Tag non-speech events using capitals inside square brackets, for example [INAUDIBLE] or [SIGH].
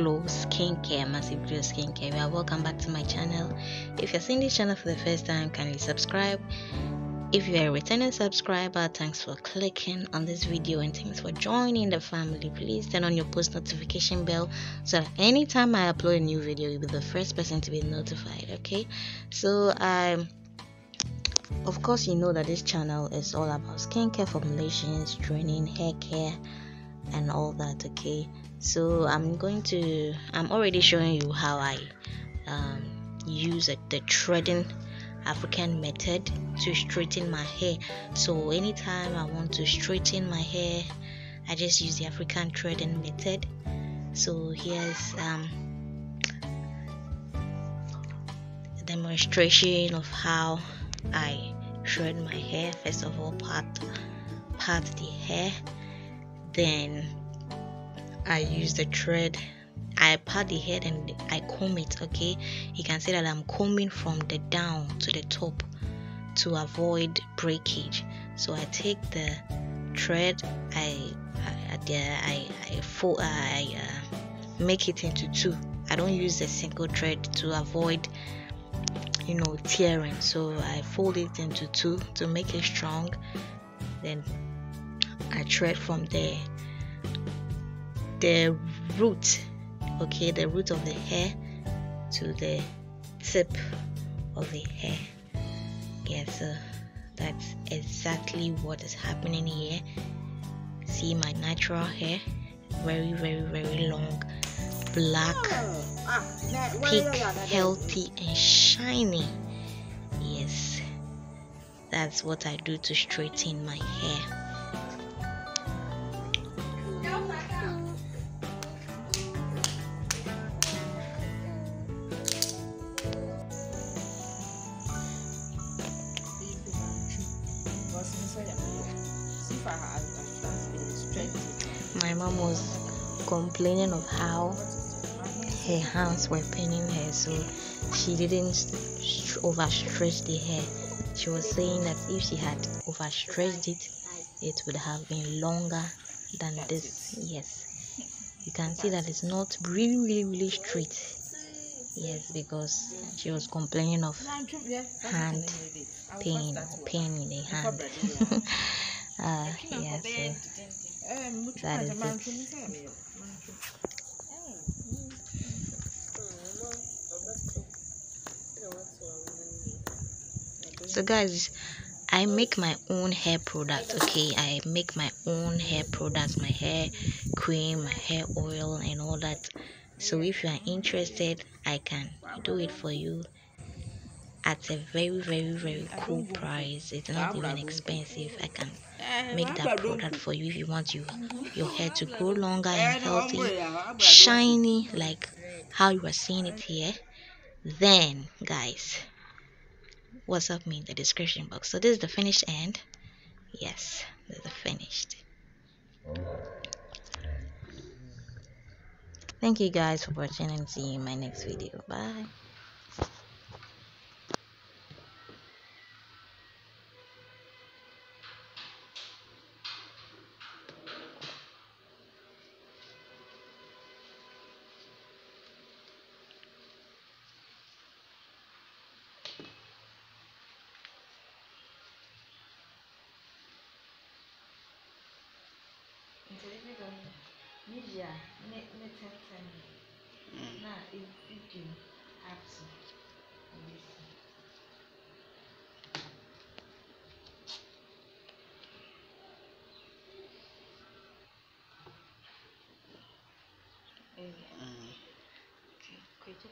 glow skincare massive glow skincare. Well welcome back to my channel. If you're seeing this channel for the first time kindly subscribe. If you are a returning subscriber thanks for clicking on this video and thanks for joining the family. Please turn on your post notification bell so that anytime i upload a new video you'll be the first person to be notified okay? So um of course you know that this channel is all about skincare formulations training hair care and all that okay? So i'm going to i'm already showing you how i um, use it, the threading african method to straighten my hair. So anytime i want to straighten my hair i just use the african threading method. So here's um a demonstration of how i shred my hair. First of all part part the hair. Then i use the thread I part the head and I comb it. Okay, you can see that I'm combing from the down to the top to avoid breakage. So I take the thread, I I I, I, fold, I uh, make it into two. I don't use a single thread to avoid you know tearing. So I fold it into two to make it strong. Then I thread from there. The root okay the root of the hair to the tip of the hair. Yeah so that's exactly what is happening here. See my natural hair? Very very very long black thick healthy and shiny. Yes that's what i do to straighten my hair my mom was complaining of how her hands were paining her so she didn't overstretch the hair. She was saying that if she had overstretched it it would have been longer than this. Yes. You can see that it's not really really really straight yes because she was complaining of hand pain pain in the hand uh yeah [LAUGHS] so that is it. So guys, I make my own hair products. Okay, I make my own hair products, my hair cream, my hair oil, and all that. So if you are interested, I can do it for you at a very very very cool price. It's not even expensive. I can make that product for you if you want you your hair to grow longer and healthy shiny like how you are seeing it here. Then guys WhatsApp me in the description box? So this is the finished end. Yes this is the finished thank you guys for watching and see you in my next video. Bye media ne ne tɛntɛn na edu ato ebisi. Eyi. Kwekye